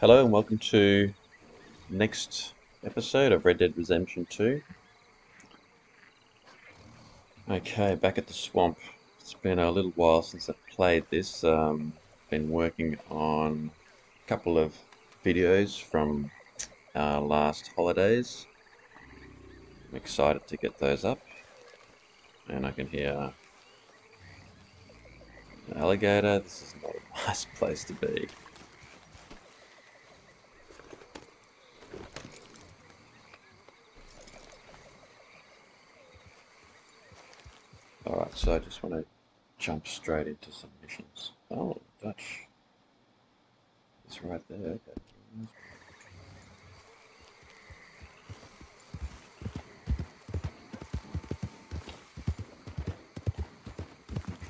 Hello and welcome to next episode of Red Dead Redemption 2. Okay, back at the swamp. It's been a little while since I've played this. Um, been working on a couple of videos from our last holidays. I'm excited to get those up. And I can hear an alligator. This is not a nice place to be. Alright, so I just want to jump straight into some missions. Oh, Dutch. It's right there.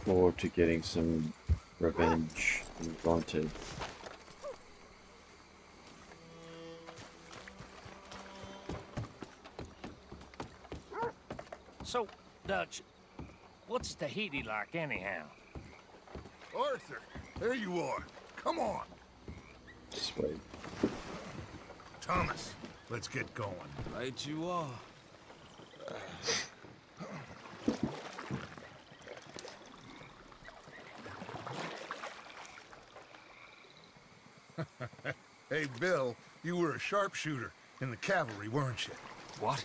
Forward to getting some revenge and Bronte. So, Dutch, what's Tahiti like anyhow? Arthur, there you are. Come on. Just wait. Thomas, let's get going. Right you are. Hey, Bill, you were a sharpshooter in the cavalry, weren't you? What?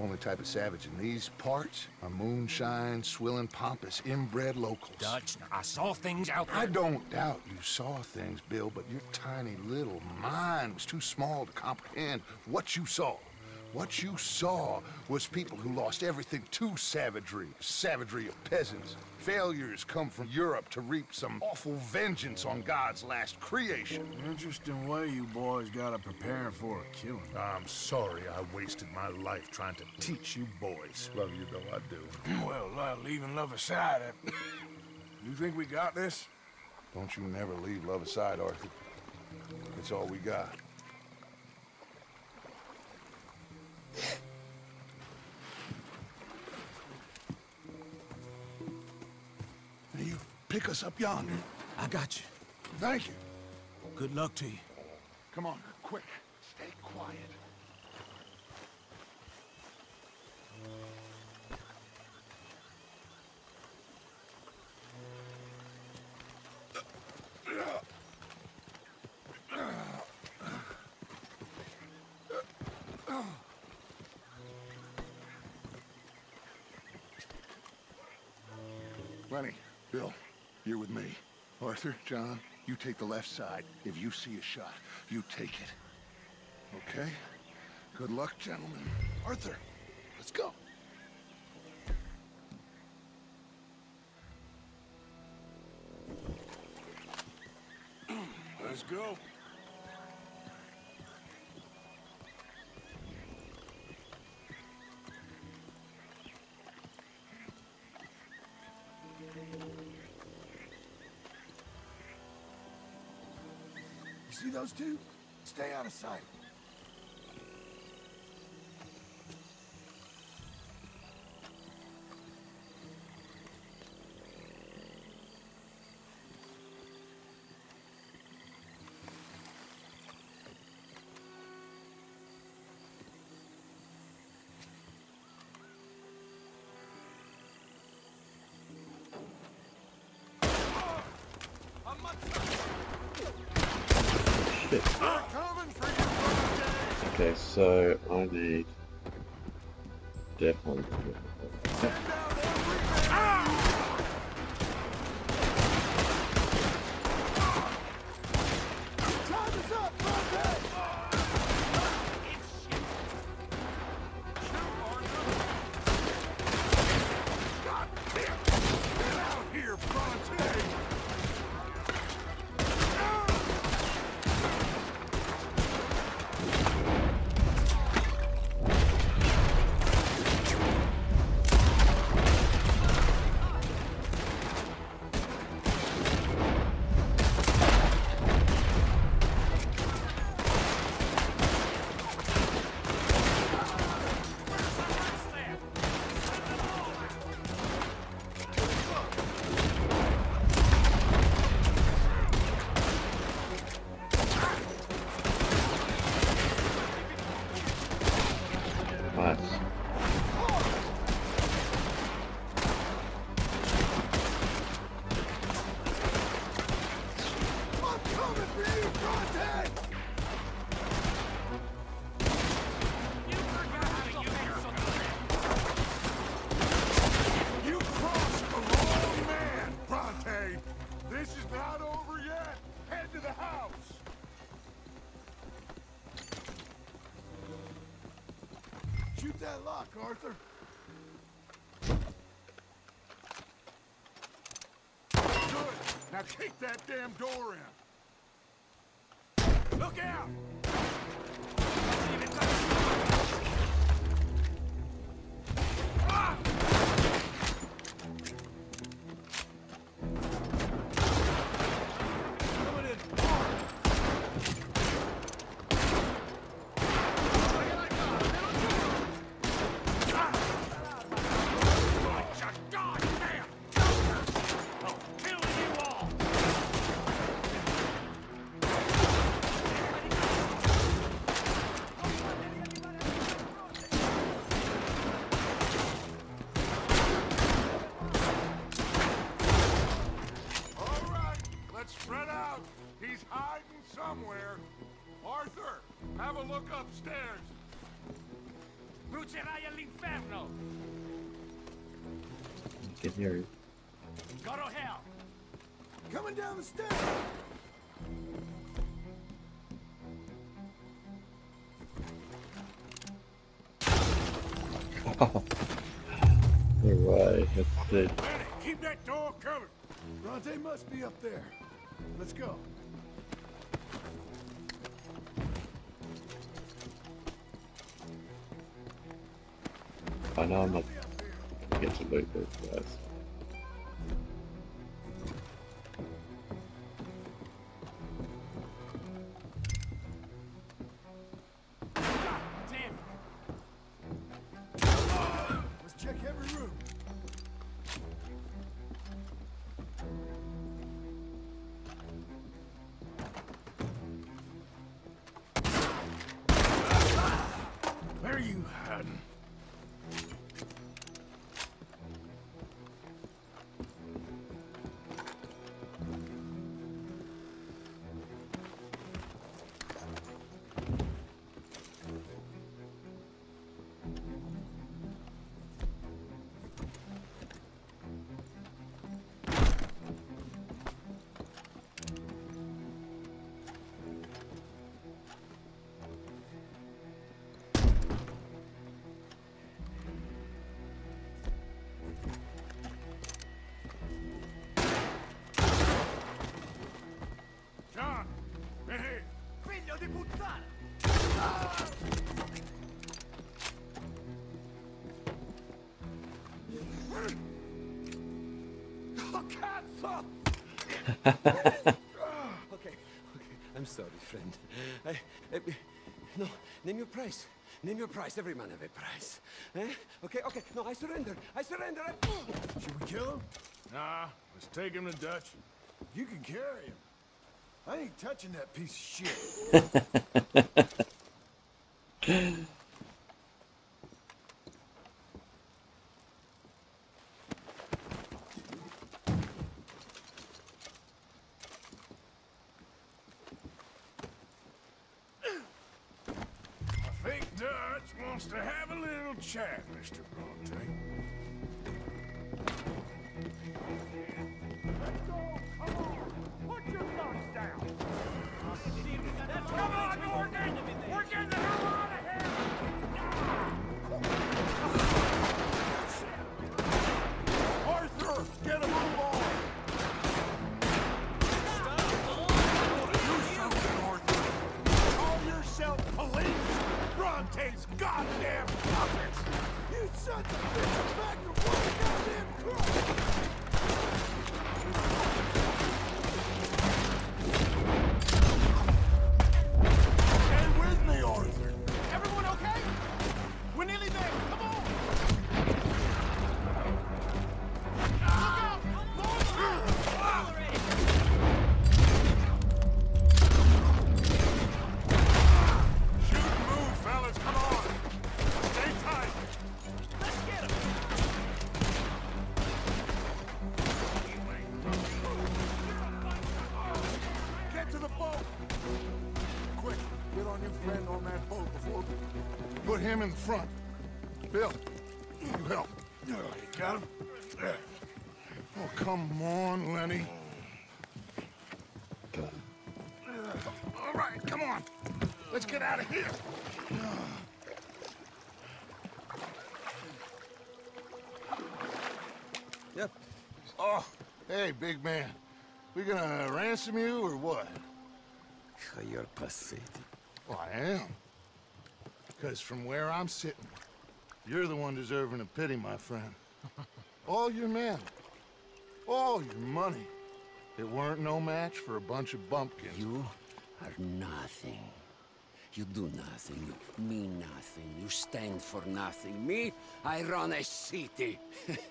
Only type of savage in these parts are moonshine, swilling, pompous, inbred locals. Dutch, I saw things out there. I don't doubt you saw things, Bill, but your tiny little mind was too small to comprehend what you saw. What you saw was people who lost everything to savagery, savagery of peasants. Failures come from Europe to reap some awful vengeance on God's last creation. Interesting way you boys got to prepare for a killing. I'm sorry I wasted my life trying to teach you boys. Love you though I do. Well, uh, leaving love aside, uh, you think we got this? Don't you never leave love aside, Arthur. It's all we got. Now you pick us up yonder. I got you. Thank you. Good luck to you. Come on, quick. Stay quiet. Bill, you're with me. Arthur, John, you take the left side. If you see a shot, you take it. Okay? Good luck, gentlemen. Arthur, let's go. See those two? Stay out of sight. Shit. Okay, so I need definitely. Now kick that damn door in. Look out! You can hear it. Go to hell! Coming down the stairs. Alright, that's it. Keep that door covered. Bronte must be up there. Let's go. I know I'm not gonna get to loot those uh, guys. Okay, okay. I'm sorry, friend. I, I, no, name your price. Name your price. Every man have a price. Eh? Okay, okay. No, I surrender. I surrender. I... Should we kill him? Nah, let's take him to Dutch. You can carry him. I ain't touching that piece of shit. new friend on that boat before we put him in the front. Bill, you help. You got him? Oh, come on, Lenny. All right, come on. Let's get out of here. Yep. Oh, hey, big man. We gonna ransom you or what? You're pathetic. Well, I am. Because from where I'm sitting, you're the one deserving of pity, my friend. All your men, all your money, it weren't no match for a bunch of bumpkins. You are nothing. You do nothing. You mean nothing. You stand for nothing. Me, I run a city.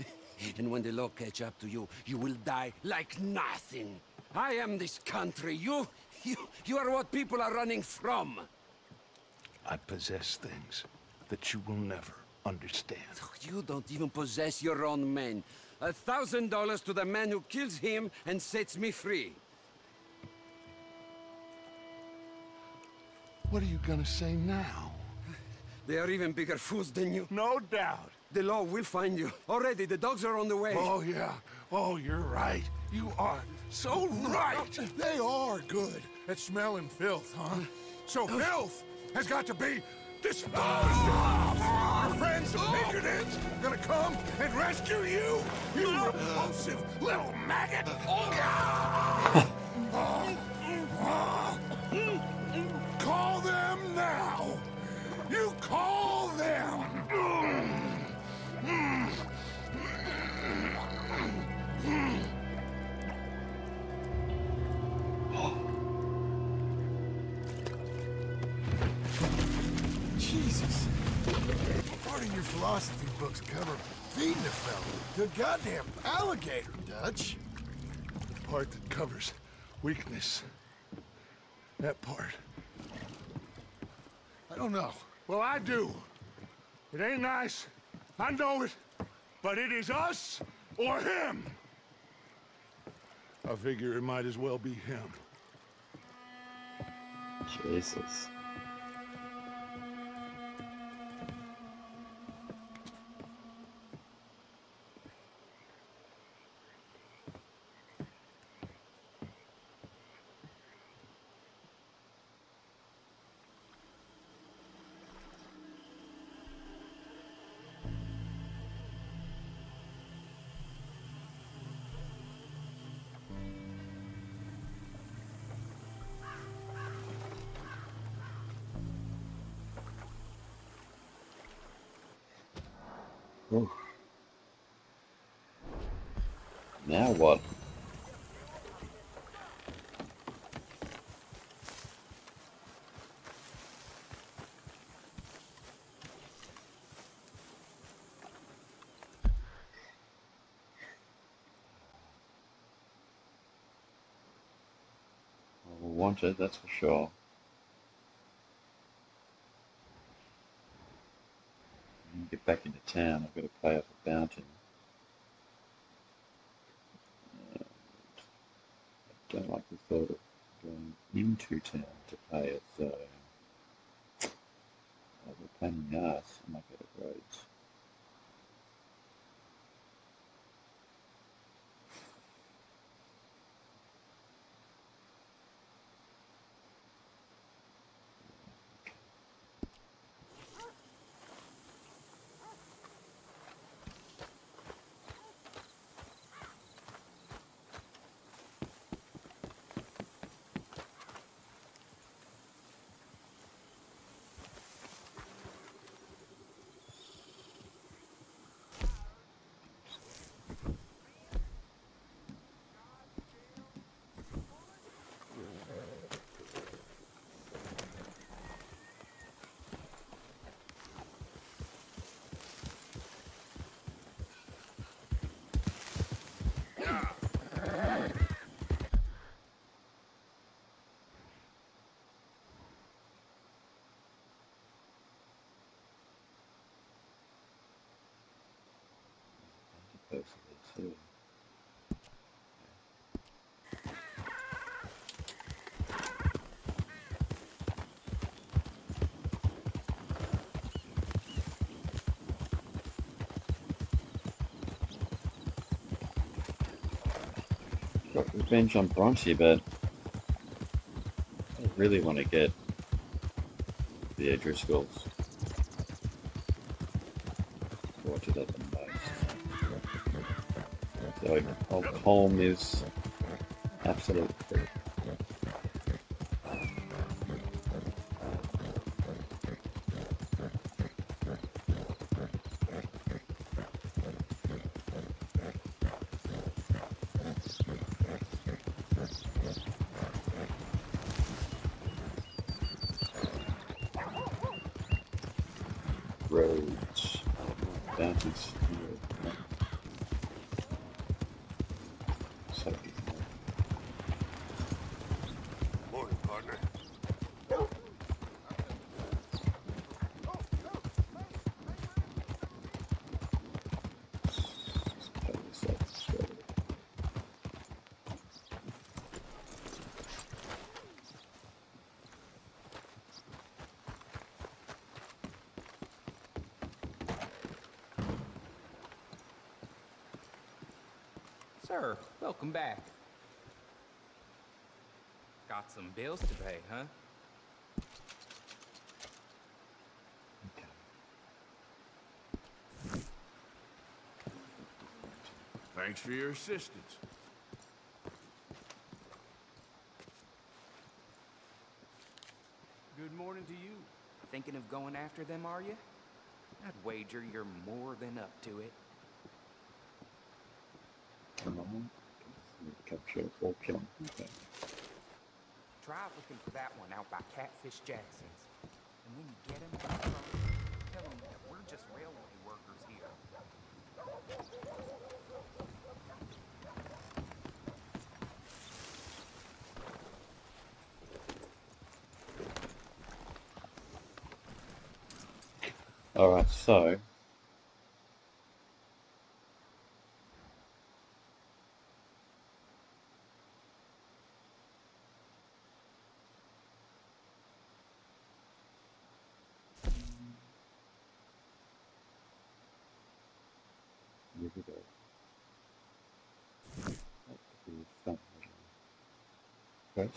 and when the law catch up to you, you will die like nothing. I am this country. You, you, you are what people are running from. I possess things that you will never understand. Oh, you don't even possess your own men. A thousand dollars to the man who kills him and sets me free. What are you gonna say now? They are even bigger fools than you. No doubt. The law will find you. Already, the dogs are on the way. Oh, yeah. Oh, you're right. You are so right. They are good at smelling filth, huh? So filth has got to be disposed of. Ah! Our friends the Pinkertons are gonna come and rescue you, you repulsive little maggot. Uh. Oh, call them now. You call philosophy books cover feeding a fella to a goddamn alligator, Dutch. The part that covers weakness. That part. I don't know. Well, I do. It ain't nice. I know it. But it is us or him. I figure it might as well be him. Jesus. Now what? Well, wanted, that's for sure. When I get back into town, I've got to pay off a bounty. And I don't like the thought of going into town to pay it, so uh, we're pain in the ass. I get a roads. Basically, too. Got revenge on Bronte, but I really want to get the O'Driscolls. Watch it the most. So old Colm is absolute. Roads, bounties, so Morning, partner. let's pay this off straight away. Sir, welcome back. Got some bills to pay, huh? Thanks for your assistance. Good morning to you. Thinking of going after them, are you? I'd wager you're more than up to it. Come on. Capture opium. Okay. Try looking for that one out by Catfish Jackson's. And when you get him, tell him that we're just railway workers here. Alright, so here we go. That could be fun. First. Okay. Move out of the darn way! A very good morning,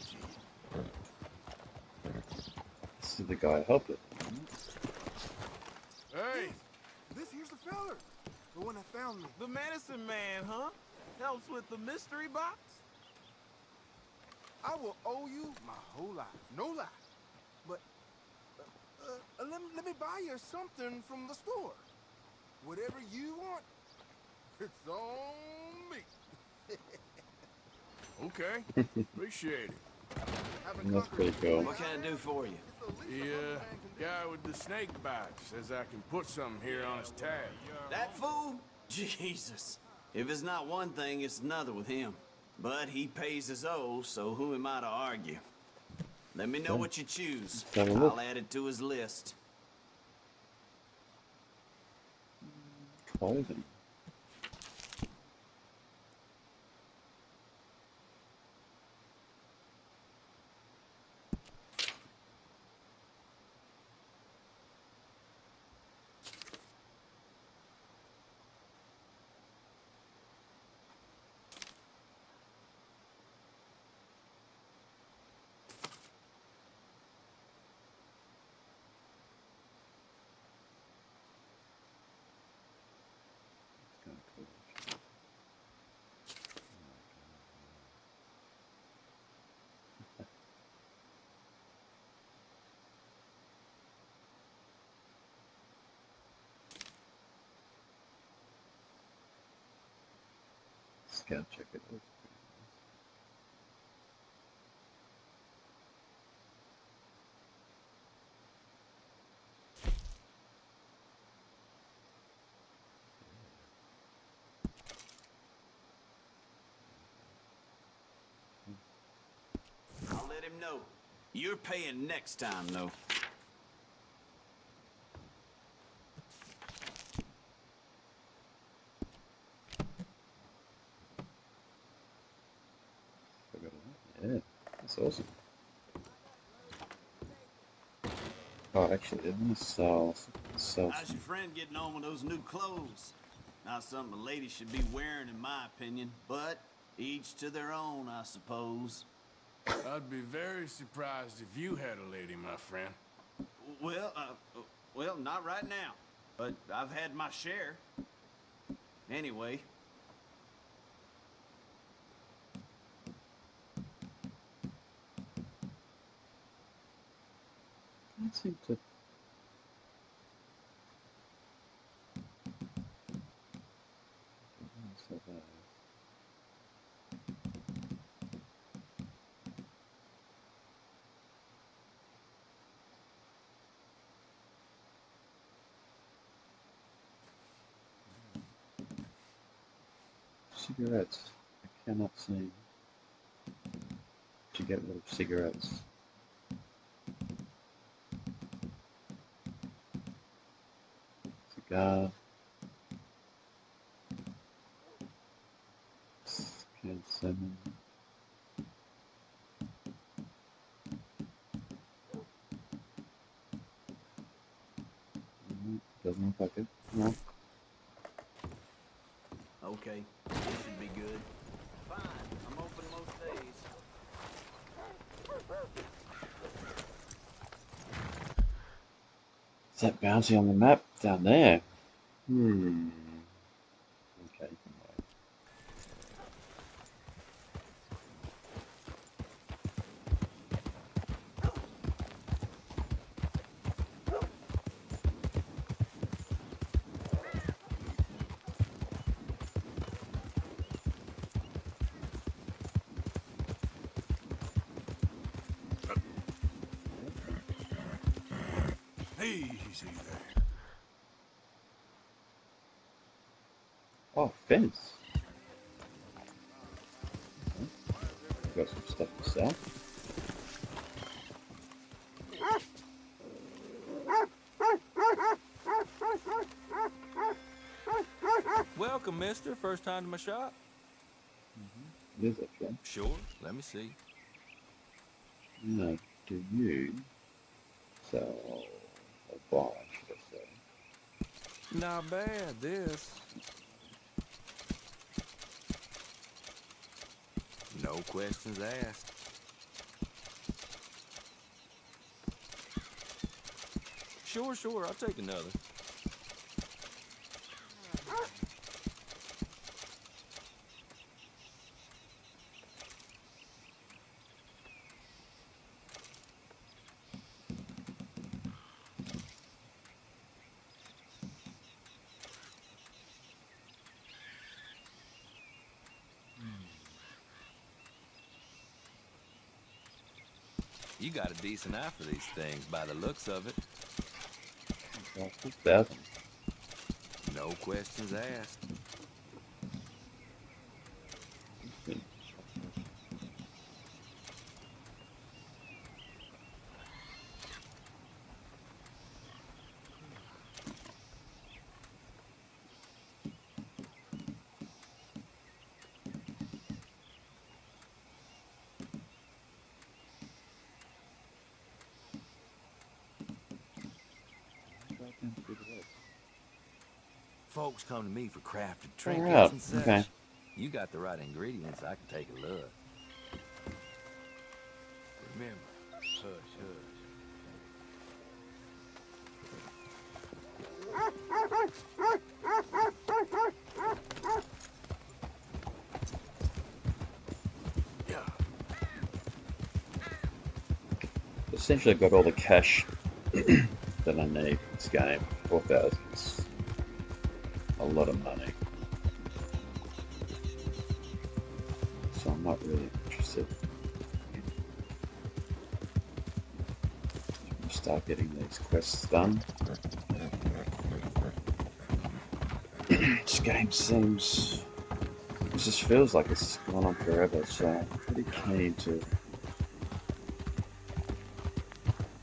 Chief. This is the guy helped it. Hey, This here's the feller. The one that found me. The medicine man, huh? Helps with the mystery box? I will owe you my whole life. No lie. But uh, uh, let, me, let me buy you something from the store. Whatever you want, it's on me. okay. Appreciate it. That's conquered pretty cool. What can I do for you? It's the The least a uh, man can do. guy with the snake bite says I can put something here on his tab. That fool? Jesus. If it's not one thing, it's another with him. But he pays his owe, so who am I to argue? Let me know what you choose. Have a look. I'll add it to his list. Clothing. I'll let him know. You're paying next time, though. Forgot about that. Yeah, that's awesome. Oh, actually, let me sell, sell How's your friend getting on with those new clothes? Not something a lady should be wearing, in my opinion. But each to their own, I suppose. I'd be very surprised if you had a lady, my friend. Well, uh, well, not right now. But I've had my share. Anyway, Can't seem to. Cigarettes. I cannot see. To get rid of cigarettes. Can seven. Doesn't look like it. No. okay. This should be good. Fine. I'm open most days. Is that bouncy on the map down there? Hmm. Okay, you can wait. Easy there. Oh, fence. Got some stuff to sell. Welcome, mister. First time to my shop? It is actually. Sure. Let me see. No, do you sell or buy, should I say? Not bad, this. No questions asked. Sure, sure. I'll take another. Got a decent eye for these things by the looks of it. 2000. No questions asked. Folks come to me for crafted trinkets and such. okay. You got the right ingredients, I can take a look. Remember, hush, hush. Essentially, I've got all the cash that I need for this game. 4,000 is a lot of money. So I'm not really interested. Start getting these quests done. this game seems. It just feels like it's gone on forever, so I'm pretty keen to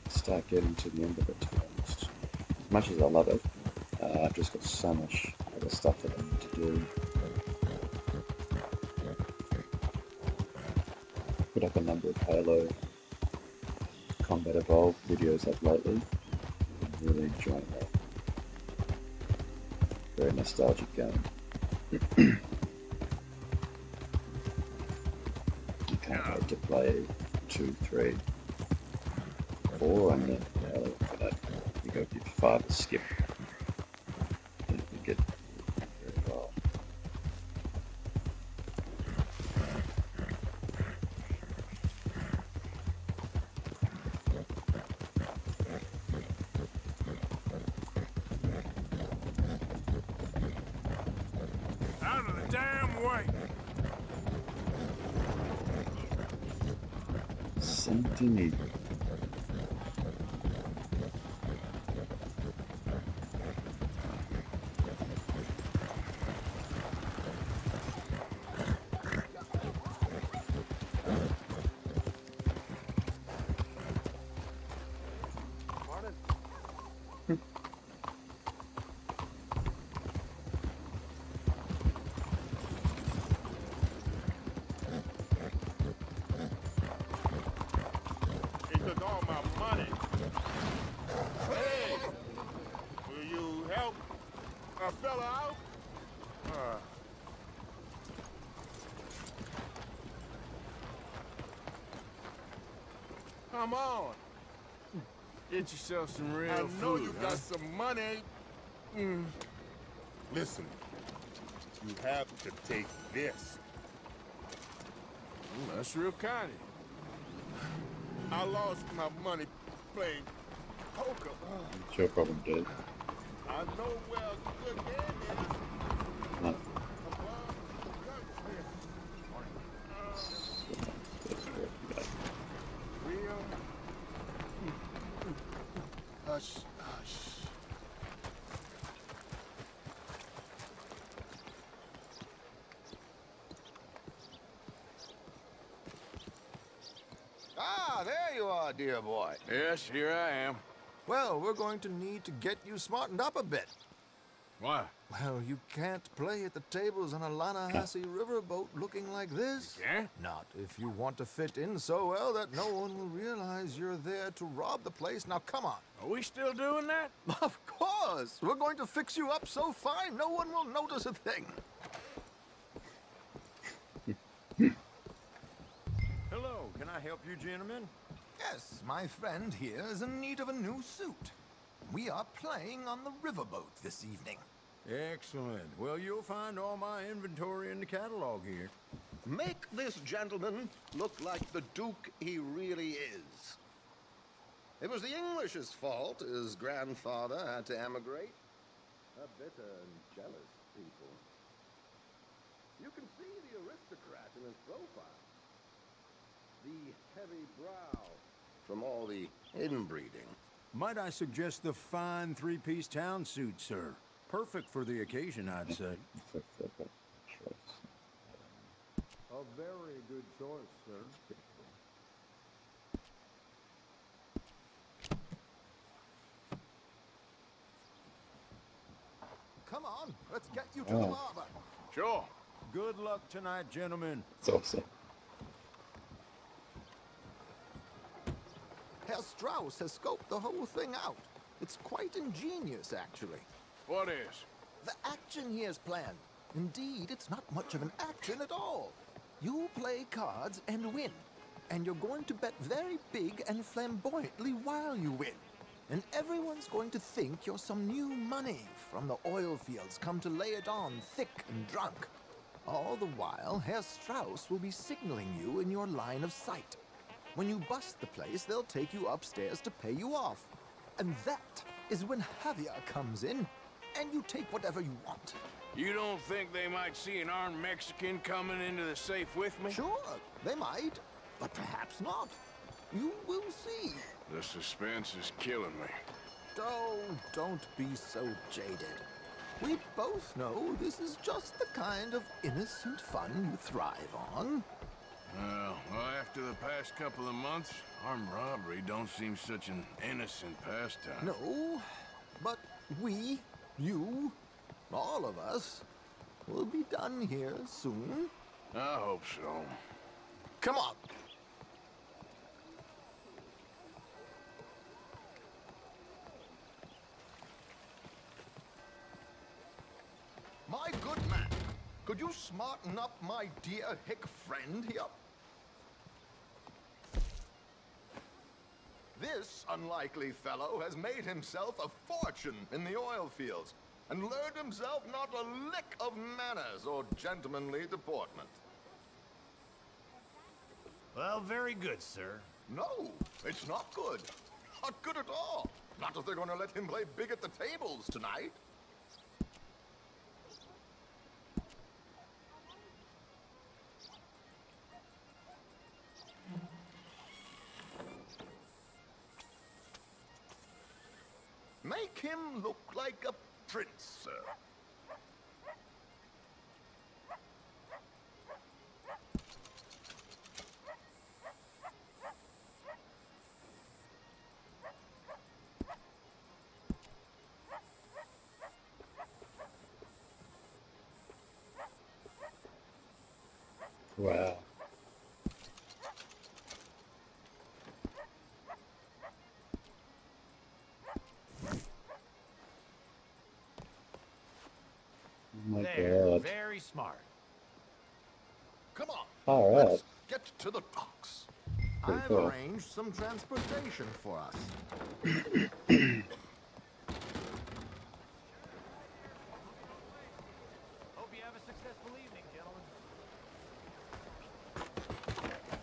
start getting to the end of it, to be honest. As much as I love it, uh, I've just got so much other stuff that I need to do. Put up a number of Halo Combat Evolved videos up lately. I'm really enjoying that. Very nostalgic game. you can't wait to play two, three, four, and then you, know, that, you go give five a skip. You get very well. Out of the damn way! Sentinel. He took all my money. Hey! Will you help a fella out? Uh, come on. Get yourself some real I know food, you huh? got some money. Mm. Listen, you have to take this. Ooh, that's real kind of you. I lost my money playing poker. It's your problem, dude. I know where a good man is. No. Real. Hush, hush. Ah, there you are, dear Yes, here I am. Well, we're going to need to get you smartened up a bit. Why? Well, you can't play at the tables on a Lannahechee riverboat looking like this. Can't? Not if you want to fit in so well that no one will realize you're there to rob the place. Now, come on. Are we still doing that? Of course. We're going to fix you up so fine no one will notice a thing. Hello, can I help you gentlemen? Yes, my friend here is in need of a new suit. We are playing on the riverboat this evening. Excellent. Well, you'll find all my inventory in the catalog here. Make this gentleman look like the Duke he really is. It was the English's fault his grandfather had to emigrate. A bitter and jealous people. You can see the aristocrat in his profile. The heavy brow from all the inbreeding. Might I suggest the fine three-piece town suit, sir? Perfect for the occasion, I'd say. A very good choice, sir. Come on, let's get you to oh. the Oh. barber. Sure. Good luck tonight, gentlemen. It's awesome. Herr Strauss has scoped the whole thing out. It's quite ingenious, actually. What is? The action he has planned. Indeed, it's not much of an action at all. You play cards and win. And you're going to bet very big and flamboyantly while you win. And everyone's going to think you're some new money from the oil fields come to lay it on thick and drunk. All the while, Herr Strauss will be signaling you in your line of sight. When you bust the place, they'll take you upstairs to pay you off. And that is when Javier comes in, and you take whatever you want. You don't think they might see an armed Mexican coming into the safe with me? Sure, they might, but perhaps not. You will see. The suspense is killing me. Oh, don't be so jaded. We both know this is just the kind of innocent fun you thrive on. Well, well, after the past couple of months, armed robbery don't seem such an innocent pastime. No, but we, you, all of us, will be done here soon. I hope so. Come on. My good man, could you smarten up my dear hick friend here? This unlikely fellow has made himself a fortune in the oil fields and learned himself not a lick of manners or gentlemanly deportment. Well, very good, sir. No, it's not good. Not good at all. Not if they're going to let him play big at the tables tonight. Him look like a prince, sir. Wow. Oh my there, god. very smart. Come on. All right. Let's get to the docks. Pretty I've cool. arranged some transportation for us. Hope you have a successful evening, gentlemen.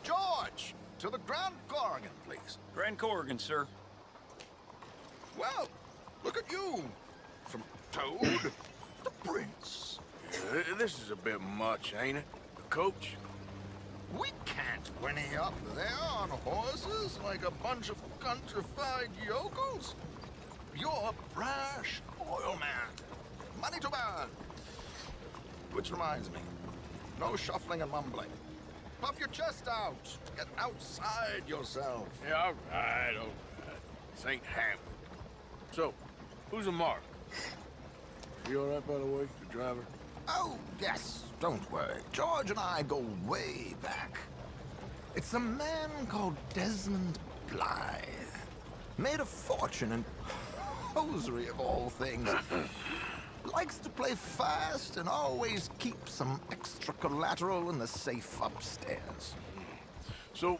George, to the Grand Korrigan, please. Grand Korrigan, sir. Well, look at you. From Toad to Prince. Uh, this is a bit much, ain't it? The coach? We can't whinny up there on horses like a bunch of countrified yokels. You're a brash oil man. Money to burn. Which reminds me, no shuffling and mumbling. Puff your chest out. Get outside yourself. Yeah, all right, all right. This ain't Hamlet. So, who's a mark? You all right, by the way, the driver? Oh, yes. Don't worry. George and I go way back. It's a man called Desmond Blythe. Made a fortune in hosiery of all things. Likes to play fast and always keep some extra collateral in the safe upstairs. So,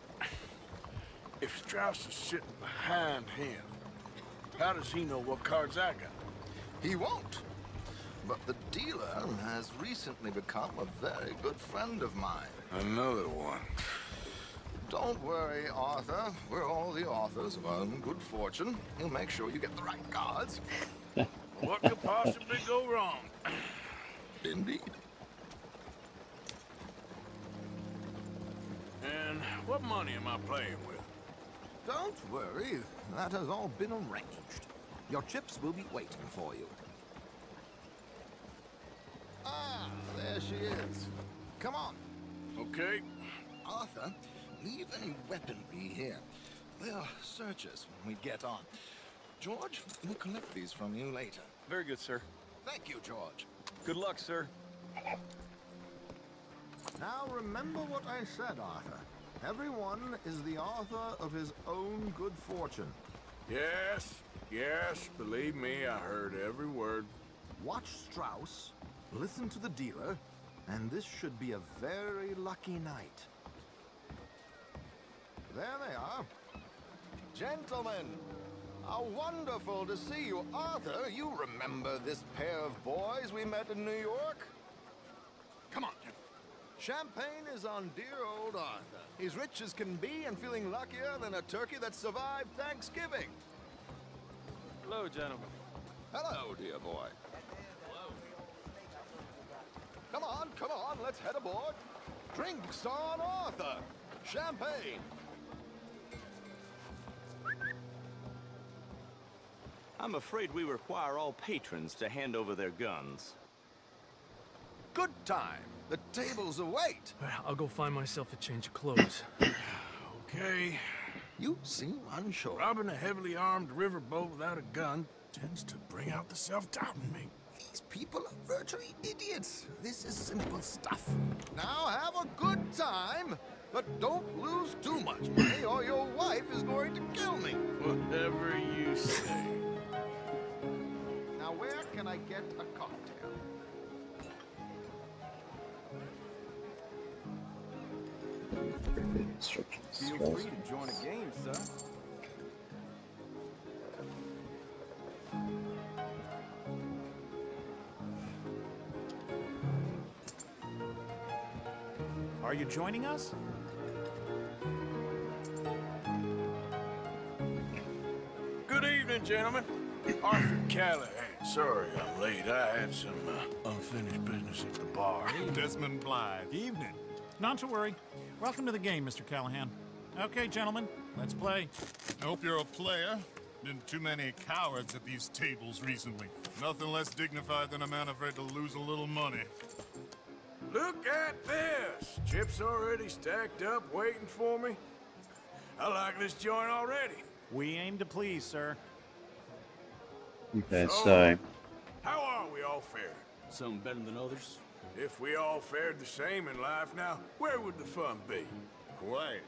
if Strauss is sitting behind him, how does he know what cards I got? He won't. But the dealer has recently become a very good friend of mine. Another one. Don't worry, Arthur. We're all the authors of our own good fortune. He'll make sure you get the right cards. What could possibly go wrong? Indeed. And what money am I playing with? Don't worry. That has all been arranged. Your chips will be waiting for you. Ah, there she is. Come on. Okay. Arthur, leave any weaponry here. They'll search us when we get on. George, we'll collect these from you later. Very good, sir. Thank you, George. Good luck, sir. Now remember what I said, Arthur. Everyone is the author of his own good fortune. Yes, yes, believe me, I heard every word. Watch Strauss, listen to the dealer, and this should be a very lucky night. There they are. Gentlemen, how wonderful to see you. Arthur, you remember this pair of boys we met in New York? Come on, gentlemen. Champagne is on dear old Arthur. He's rich as can be and feeling luckier than a turkey that survived Thanksgiving. Hello, gentlemen. Hello, dear boy. Come on, come on, let's head aboard. Drinks on Arthur. Champagne. I'm afraid we require all patrons to hand over their guns. Good time. The tables await. I'll go find myself a change of clothes. Okay. You seem unsure. Robbing a heavily armed riverboat without a gun tends to bring out the self-doubt in me. These people are virtually idiots. This is simple stuff. Now have a good time, but don't lose too much money or your wife is going to kill me. Whatever you say. now where can I get a cocktail? Feel free to join a game, sir. Are you joining us? Good evening, gentlemen. Arthur Callahan. Sorry I'm late. I had some uh, unfinished business at the bar. Desmond Blythe. Evening. Not to worry. Welcome to the game, Mr. Callahan. Okay, gentlemen, let's play. I hope you're a player. Been too many cowards at these tables recently. Nothing less dignified than a man afraid to lose a little money. Look at this. Chips already stacked up waiting for me. I like this joint already. We aim to please, sir. Okay, so uh, How are we all fared? Some better than others. If we all fared the same in life now, where would the fun be? Quiet.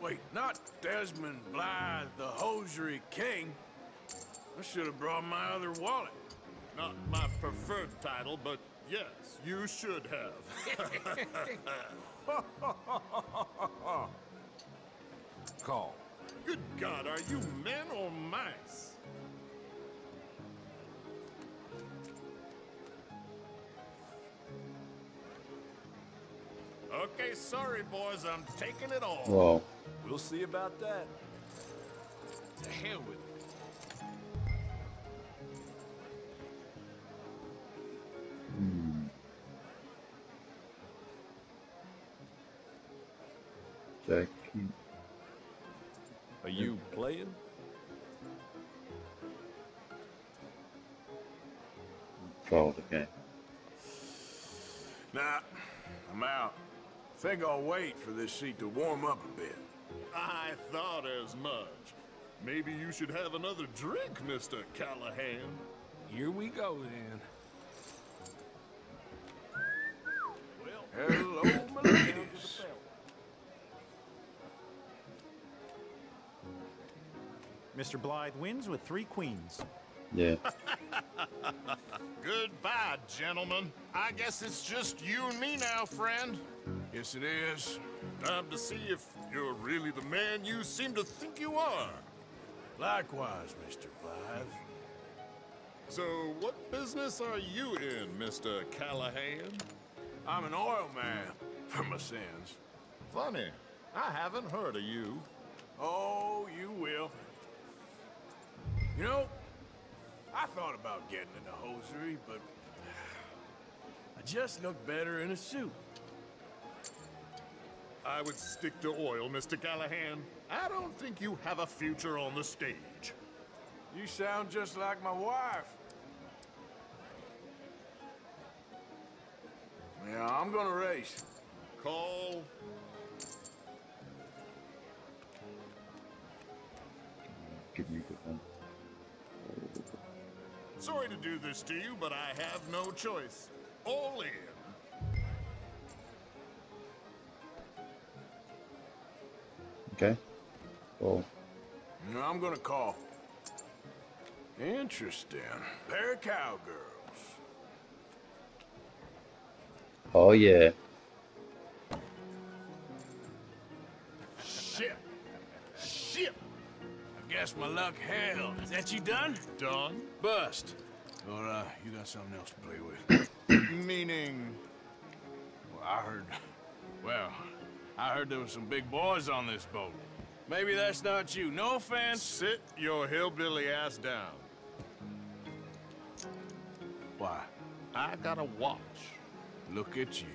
Wait, not Desmond Blythe, the hosiery king. I should have brought my other wallet. Not my preferred title, but yes, you should have. Call. Good God, are you men or mice? Okay, sorry, boys, I'm taking it all. Whoa. We'll see about that. To hell with Jackie. Are you playing? Follow the game. Nah, I'm out. Think I'll wait for this seat to warm up a bit. I thought as much. Maybe you should have another drink, Mr. Callahan. Here we go then. Hello, Mr. Blythe wins with three queens. Yeah. Goodbye, gentlemen. I guess it's just you and me now, friend. Yes, it is. Time to see if you're really the man you seem to think you are. Likewise, Mr. Blythe. So, what business are you in, Mr. Callahan? I'm an oil man, for my sins. Funny, I haven't heard of you. Oh, you will. You know, I thought about getting in into hosiery, but I just look better in a suit. I would stick to oil, Mr. Callahan. I don't think you have a future on the stage. You sound just like my wife. Yeah, I'm gonna race. Call. Give me a good one. Sorry to do this to you, but I have no choice. All in. Okay. Fold. No, I'm gonna call. Interesting. Pair of cowgirls. Oh yeah. I my luck hell. Is that you done? Done? Bust. Or, uh, you got something else to play with? Meaning. Well, I heard. Well, I heard there was some big boys on this boat. Maybe that's not you. No offense. Sit your hillbilly ass down. Why? I got a watch. Look at you.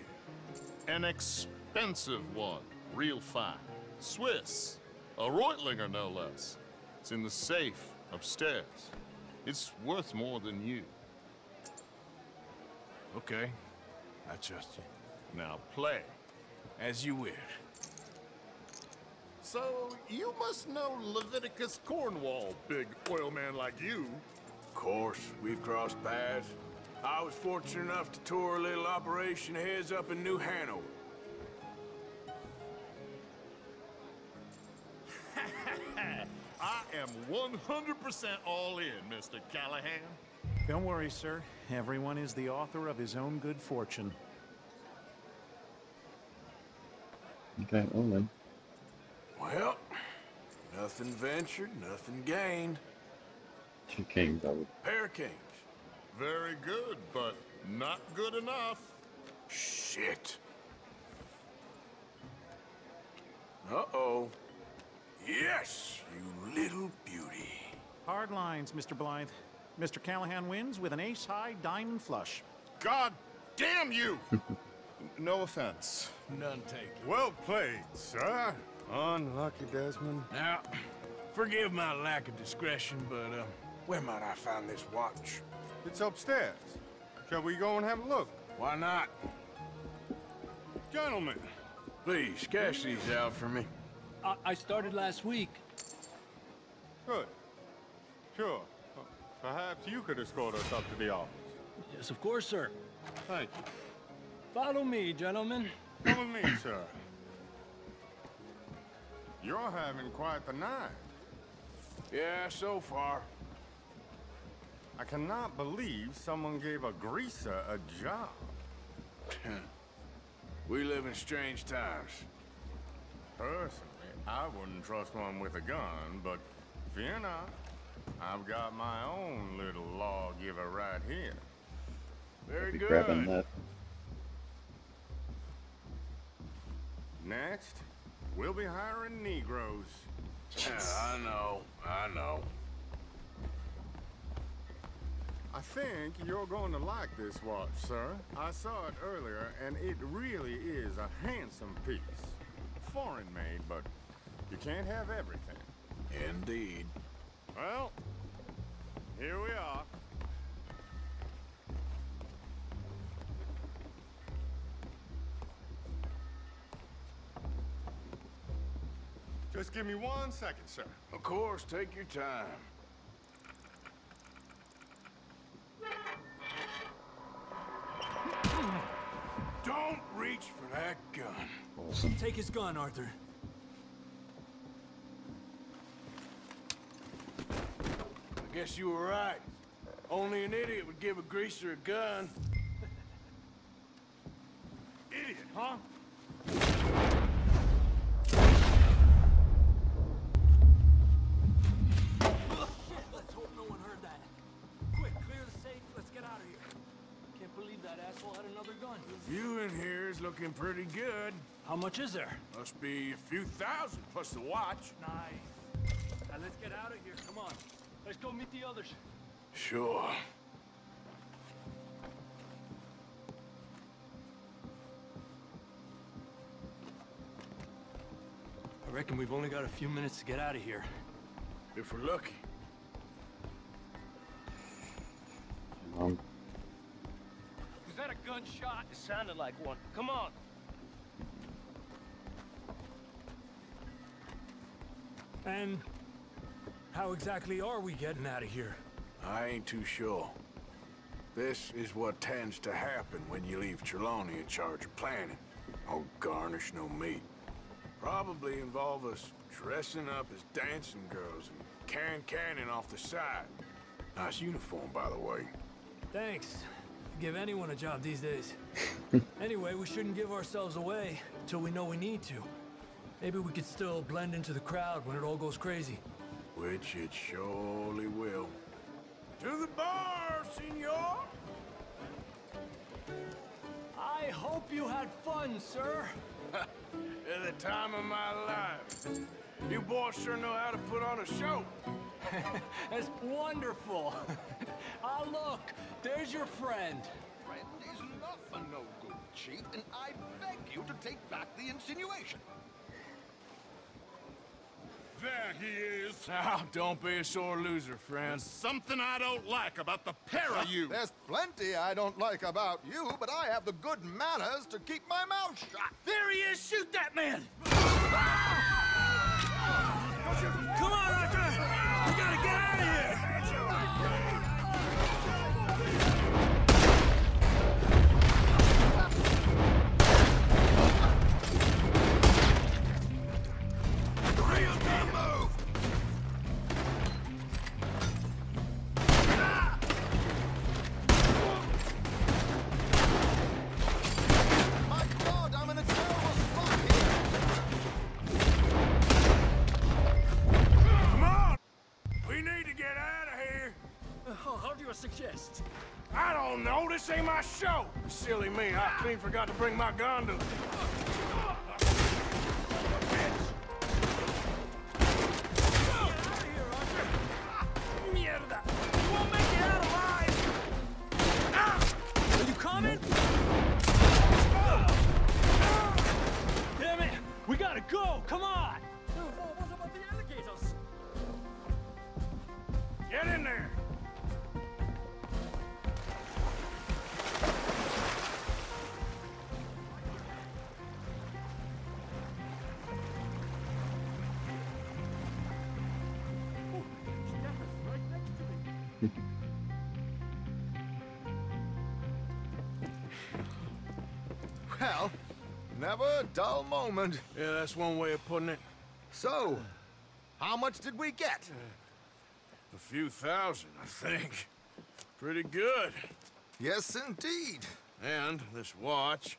An expensive one. Real fine. Swiss. A Reutlinger, no less. It's in the safe upstairs. It's worth more than you. Okay. I trust you. Now play. As you wish. So, you must know Leviticus Cornwall, big oil man like you. Of course, we've crossed paths. I was fortunate enough to tour a little operation his up in New Hanover. Am 100% all in, Mr. Callahan. Don't worry, sir. Everyone is the author of his own good fortune. Okay, all then. Well, nothing ventured, nothing gained. Two kings, I would. Pair of kings. Very good, but not good enough. Shit. Uh-oh. Yes, you little beauty. Hard lines, Mr. Blythe. Mr. Callahan wins with an ace-high diamond flush. God damn you! no offense. None taken. Well played, sir. Unlucky Desmond. Now, forgive my lack of discretion, but uh, where might I find this watch? It's upstairs. Shall we go and have a look? Why not? Gentlemen. Please, cash these out for me. I, I started last week. Good. Sure. Perhaps you could escort us up to the office. Yes, of course, sir. Thank you. Follow me, gentlemen. Come with me, sir. You're having quite the night. Yeah, so far. I cannot believe someone gave a greaser a job. we live in strange times. Personally, I wouldn't trust one with a gun, but fear not. I've got my own little lawgiver right here. Very good. grabbing that. Next, we'll be hiring Negroes. Yeah, I know, I know. I think you're going to like this watch, sir. I saw it earlier, and it really is a handsome piece. Foreign made, but you can't have everything. Indeed. Well, here we are. Just give me one second, sir. Of course, take your time. Don't reach for that gun. Awesome. Take his gun, Arthur. Guess you were right. Only an idiot would give a greaser a gun. Idiot, huh? Let's hope no one heard that. Quick, clear the safe. Let's get out of here. Can't believe that asshole had another gun. The view in here is looking pretty good. How much is there? Must be a few thousand plus the watch. Nice. Now let's get out of here. Come on. Let's go meet the others. Sure. I reckon we've only got a few minutes to get out of here. If we're lucky. Um, Was that a gunshot? It sounded like one. Come on. And how exactly are we getting out of here? I ain't too sure. This is what tends to happen when you leave Trelawny in charge of planning. Oh, garnish no meat. Probably involve us dressing up as dancing girls and can cannon off the side. Nice uniform, by the way. Thanks. Give anyone a job these days. anyway, we shouldn't give ourselves away until we know we need to. Maybe we could still blend into the crowd when it all goes crazy. Which it surely will. To the bar, senor! I hope you had fun, sir. At the time of my life. You boys sure know how to put on a show. That's wonderful. ah, look, there's your friend. Friend is not a no good cheat, and I beg you to take back the insinuation. There he is. Now, ah, don't be a sore loser, friend. There's something I don't like about the pair of you. There's plenty I don't like about you, but I have the good manners to keep my mouth shut. There he is! Shoot that man! Ah! Come I clean forgot to bring my gun never a dull moment. Yeah, that's one way of putting it. So, how much did we get? A few thousand, I think. Pretty good. Yes, indeed. And this watch,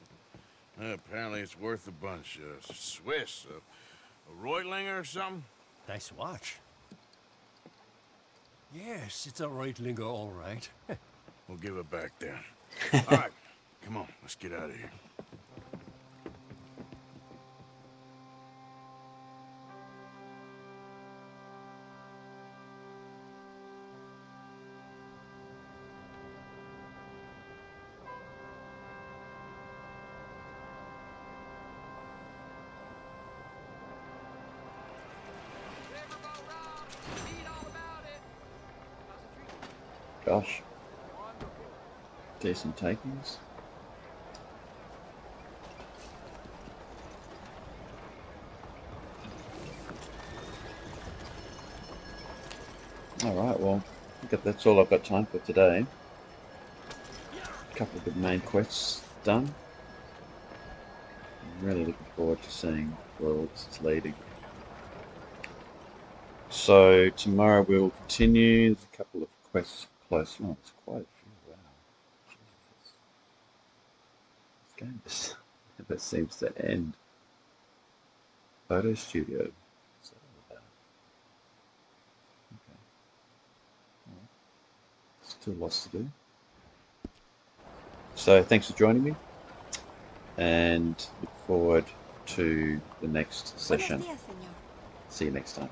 uh, apparently it's worth a bunch. Uh, Swiss, uh, a Reutlinger or something? Nice watch. Yes, it's a Reutlinger, all right. We'll give it back then. All right, come on, let's get out of here. Decent takings. Alright, well, I think that's all I've got time for today. A couple of the main quests done. I'm really looking forward to seeing where this is leading. So tomorrow we'll continue. There's a couple of quests close. Oh, it's quite a few. Wow. Jesus. This game just never seems to end. Photo studio. What's that? Okay. Alright. Still lots to do. So thanks for joining me and look forward to the next session. See you next time.